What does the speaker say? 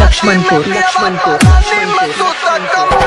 Lakshmanpur Lakshmanpur Lakshmanpur